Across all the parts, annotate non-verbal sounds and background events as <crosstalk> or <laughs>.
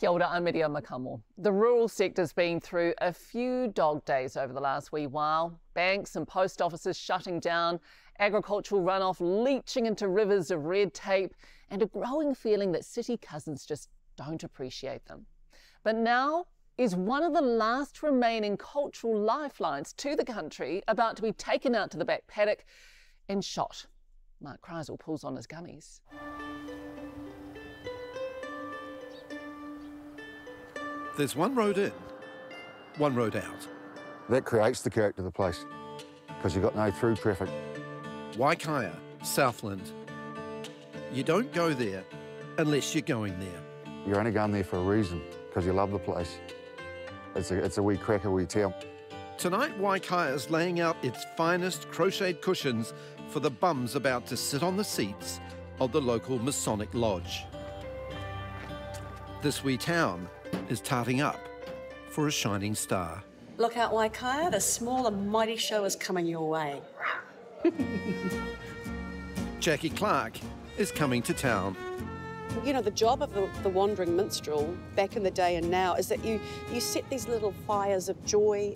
Kia ora, I'm Miriama Kamo. The rural sector's been through a few dog days over the last wee while. Banks and post offices shutting down, agricultural runoff leaching into rivers of red tape, and a growing feeling that city cousins just don't appreciate them. But now is one of the last remaining cultural lifelines to the country about to be taken out to the back paddock and shot. Mark Crysell pulls on his gummies. There's one road in, one road out. That creates the character of the place because you've got no through traffic. Waikaia, Southland. You don't go there unless you're going there. You're only going there for a reason because you love the place. It's a, it's a wee cracker, wee town. Tonight, Waikaia is laying out its finest crocheted cushions for the bums about to sit on the seats of the local Masonic Lodge. This wee town is tarting up for a shining star. Look out, Waikaia, the small and mighty show is coming your way. <laughs> Jackie Clark is coming to town. You know, the job of the, the wandering minstrel back in the day and now is that you, you set these little fires of joy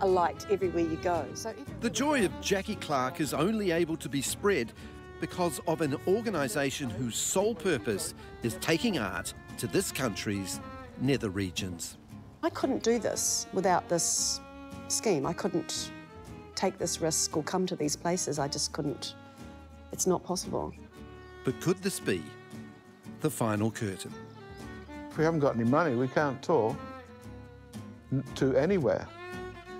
alight everywhere you go. So The joy of Jackie Clark is only able to be spread because of an organisation whose sole purpose is taking art to this country's nether regions. I couldn't do this without this scheme. I couldn't take this risk or come to these places. I just couldn't. It's not possible. But could this be the final curtain? If we haven't got any money, we can't tour to anywhere.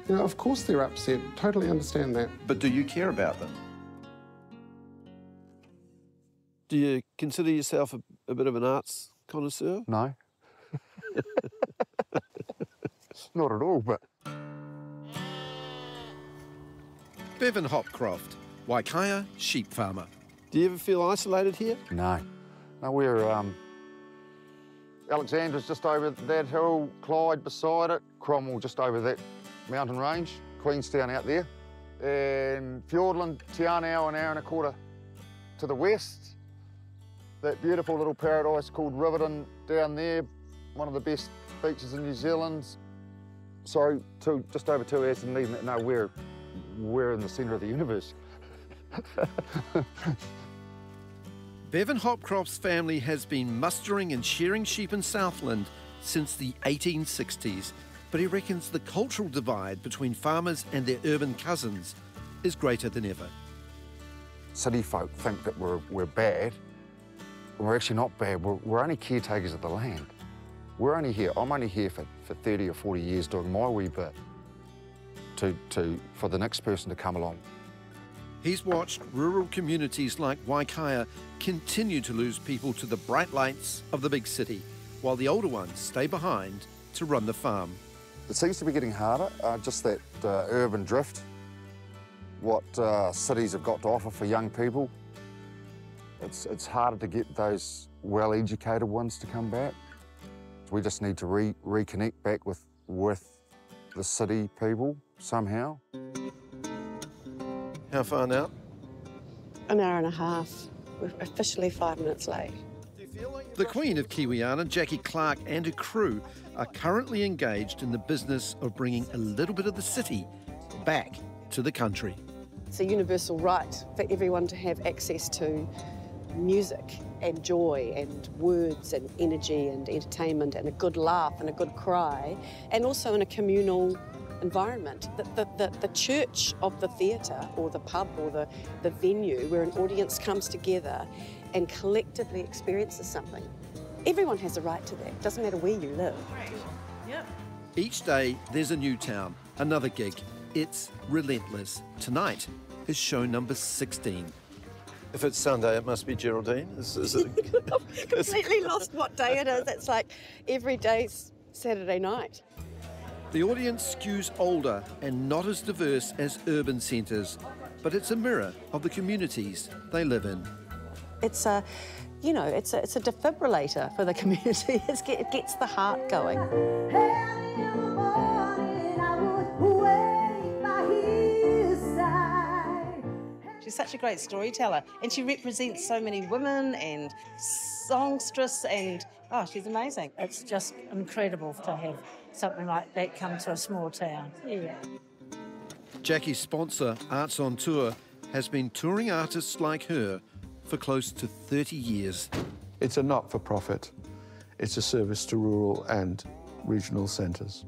You know, of course they're upset. Totally understand that. But do you care about them? Do you consider yourself a, a bit of an arts connoisseur? No. <laughs> Not at all, but Bevan Hopcroft, Waikaia sheep farmer. Do you ever feel isolated here? no. No, we're um, Alexandra's just over that hill, Clyde beside it, Cromwell just over that mountain range, Queenstown out there, and Fiordland, Te Anau, an hour and a quarter to the west. That beautiful little paradise called Riverton down there, one of the best beaches in New Zealand. So, two, just over two hours and leaving it. No, we're, we're in the centre of the universe. <laughs> Bevan Hopcroft's family has been mustering and shearing sheep in Southland since the 1860s, but he reckons the cultural divide between farmers and their urban cousins is greater than ever. City folk think that we're, we're bad. We're actually not bad. We're, we're only caretakers of the land. We're only here, I'm only here for, for 30 or 40 years doing my wee bit to, to, for the next person to come along. He's watched rural communities like Waikaia continue to lose people to the bright lights of the big city, while the older ones stay behind to run the farm. It seems to be getting harder, uh, just that uh, urban drift, what uh, cities have got to offer for young people. It's, it's harder to get those well-educated ones to come back. We just need to re reconnect back with, with the city people somehow. How far now? An hour and a half. We're officially five minutes late. The Queen of Kiwiana, Jackie Clark, and her crew are currently engaged in the business of bringing a little bit of the city back to the country. It's a universal right for everyone to have access to music and joy and words and energy and entertainment and a good laugh and a good cry, and also in a communal environment. The, the, the, the church of the theatre or the pub or the, the venue where an audience comes together and collectively experiences something. Everyone has a right to that, doesn't matter where you live. Each day, there's a new town, another gig. It's relentless. Tonight is show number 16. If it's Sunday, it must be Geraldine. Is, is it, <laughs> <laughs> Completely lost what day it is. It's like every day's Saturday night. The audience skews older and not as diverse as urban centres, but it's a mirror of the communities they live in. It's a, you know, it's a, it's a defibrillator for the <laughs> community. It's, get- it gets the heart going. She's She's such a great storyteller, and she represents so many women and songstress, and oh, she's amazing. It's just incredible to have something like that come to a small town. Yeah. Jackie's sponsor, Arts on Tour, has been touring artists like her for close to 30 years. It's a not for profit, it's a service to rural and regional centres.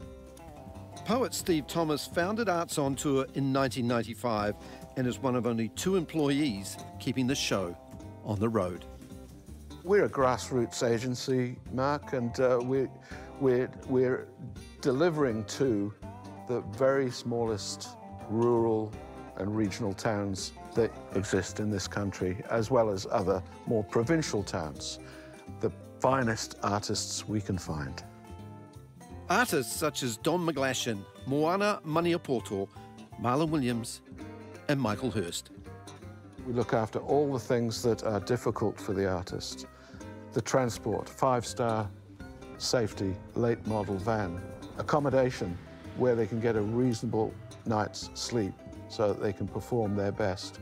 Poet Steve Thomas founded Arts on Tour in 1995 and is one of only two employees keeping the show on the road. We're a grassroots agency, Mark, and uh, we're, we're, we're delivering to the very smallest rural and regional towns that exist in this country, as well as other more provincial towns, the finest artists we can find. Artists such as Don McGlashan, Moana Maniapoto, Marlon Williams, and Michael Hurst. We look after all the things that are difficult for the artist. The transport, five-star safety, late model van, accommodation where they can get a reasonable night's sleep so that they can perform their best.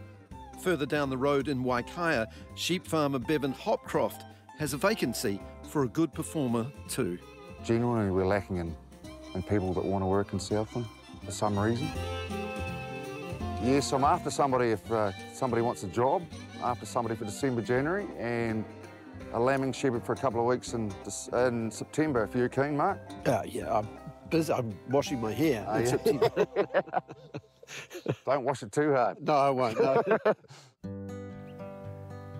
Further down the road in Waikaia, sheep farmer Bevan Hopcroft has a vacancy for a good performer too. Genuinely, we're lacking in, in people that want to work in Southland for some reason. Yes, I'm after somebody if uh, somebody wants a job, after somebody for December, January, and a lambing shepherd for a couple of weeks in, in September, if you're keen, Mark. Uh, yeah, I'm busy. I'm washing my hair Oh, in yeah. September. <laughs> <laughs> Don't wash it too hard. no, I won't. No. <laughs>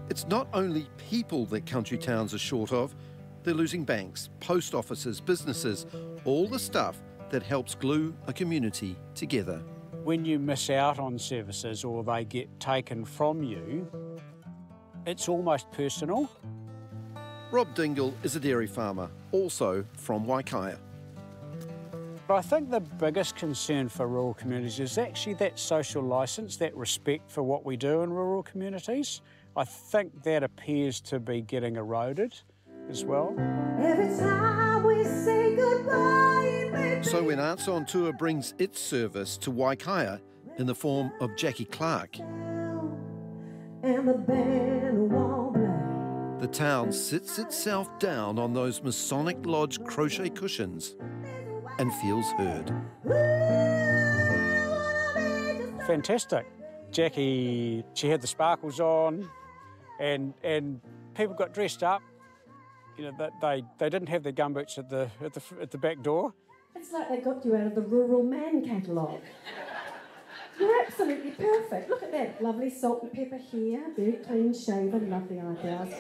It's not only people that country towns are short of, they're losing banks, post offices, businesses, all the stuff that helps glue a community together. When you miss out on services or they get taken from you, it's almost personal. Rob Dingle is a dairy farmer, also from Waikaia. But I think the biggest concern for rural communities is actually that social licence, that respect for what we do in rural communities. I think that appears to be getting eroded as well. So when Arts on Tour brings its service to Waikaia in the form of Jackie Clark, the town sits itself down on those Masonic Lodge crochet cushions and feels heard. Fantastic. Jackie, she had the sparkles on, and and people got dressed up. You know, that they, they didn't have their gumboots at the at the at the back door. It's like they got you out of the Rural Man catalogue. You're absolutely perfect. Look at that. Lovely salt and pepper hair, very clean shaven, lovely eyebrows.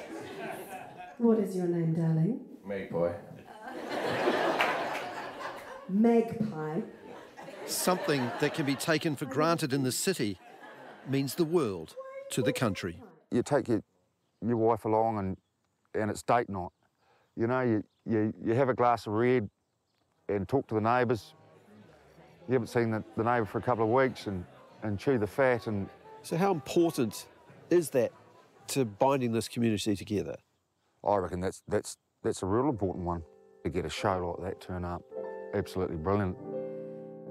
What is your name, darling? Magpie. Magpie. Something that can be taken for granted in the city means the world to the country. You take your, your wife along and, and it's date night. You know, you, you, you have a glass of red and talk to the neighbours. You haven't seen the, the neighbour for a couple of weeks and, and chew the fat and so how important is that to binding this community together? I reckon that's that's that's a real important one to get a show like that turn up. Absolutely brilliant.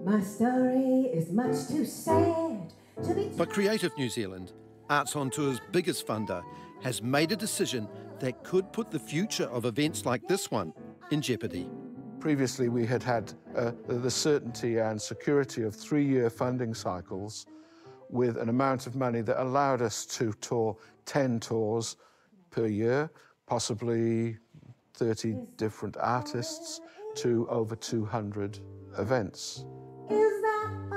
My story is much too sad to be But Creative New Zealand, Arts on Tour's biggest funder, has made a decision that could put the future of events like this one in jeopardy. Previously, we had had uh, the certainty and security of three-year funding cycles with an amount of money that allowed us to tour 10 tours per year, possibly 30 different artists to over 200 events.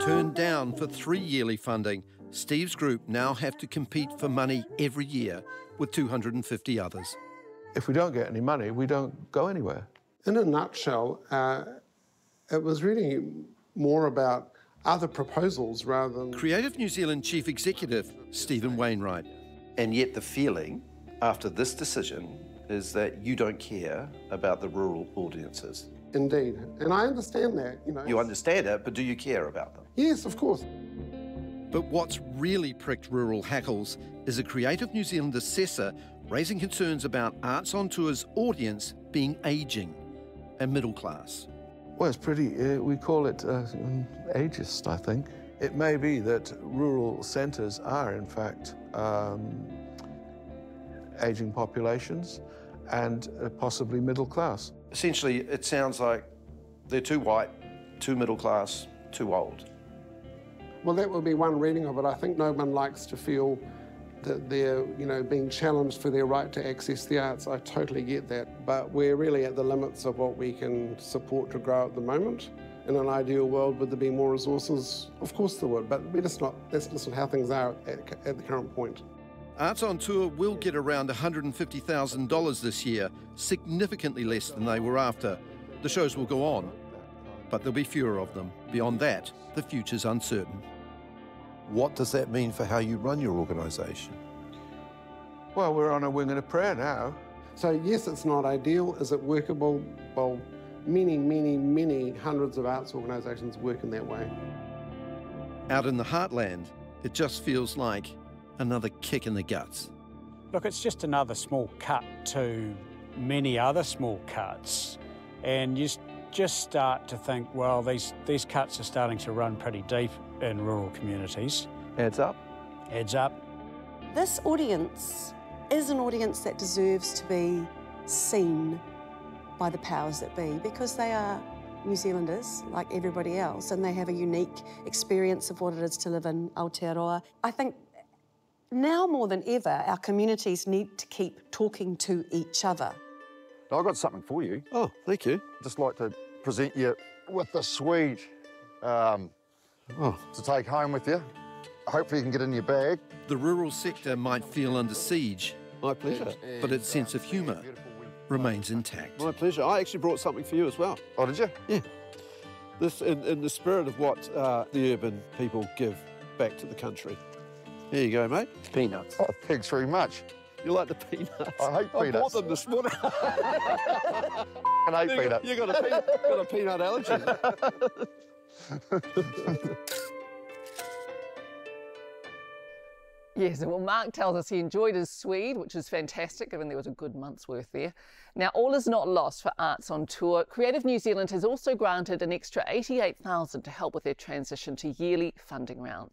Turned down for three yearly funding, Steve's group now have to compete for money every year with 250 others. If we don't get any money, we don't go anywhere. In a nutshell, uh, it was really more about other proposals rather than. Creative New Zealand Chief Executive Stephen Wainwright. And yet, the feeling after this decision is that you don't care about the rural audiences. Indeed. And I understand that, you know. You understand it, but do you care about them? Yes, of course. But what's really pricked rural hackles is a Creative New Zealand assessor raising concerns about Arts on Tour's audience being ageing and middle class. Well, it's pretty, uh, we call it uh, ageist, I think. It may be that rural centres are, in fact, um, ageing populations and uh, possibly middle class. Essentially, it sounds like they're too white, too middle class, too old. Well, that would be one reading of it. I think no one likes to feel that they're, you know, being challenged for their right to access the arts. I totally get that. But we're really at the limits of what we can support to grow at the moment. In an ideal world, would there be more resources? Of course there would, but we're just not, that's just not how things are at, at the current point. Arts on Tour will get around $150,000 this year, significantly less than they were after. The shows will go on, but there'll be fewer of them. Beyond that, the future's uncertain. What does that mean for how you run your organisation? Well, we're on a wing and a prayer now. So, yes, it's not ideal. Is it workable? Well, many, many, many hundreds of arts organisations work in that way. Out in the heartland, it just feels like another kick in the guts. Look, it's just another small cut to many other small cuts. And you just start to think, well, these, these cuts are starting to run pretty deep in rural communities. Adds up? Adds up. This audience is an audience that deserves to be seen by the powers that be because they are New Zealanders like everybody else and they have a unique experience of what it is to live in Aotearoa. I think now more than ever, our communities need to keep talking to each other. I've got something for you. Oh, thank you. I'd Just like to present you with the Swede um, oh. to take home with you. Hopefully you can get in your bag. The rural sector might feel under siege. My pleasure. But its sense of humour remains intact. My pleasure. I actually brought something for you as well. Oh, did you? Yeah. This, in, in the spirit of what uh, the urban people give back to the country. Here you go, mate. Peanuts. Oh, thanks very much. You like the peanuts? I hate peanuts. I bought them this morning. <laughs> I hate you peanuts. Got, you got a, peanut, got a peanut allergy. <laughs> Yes, well, Mark tells us he enjoyed his Swede, which is fantastic, given there was a good month's worth there. Now, all is not lost for Arts on Tour. Creative New Zealand has also granted an extra 88,000 to help with their transition to yearly funding rounds.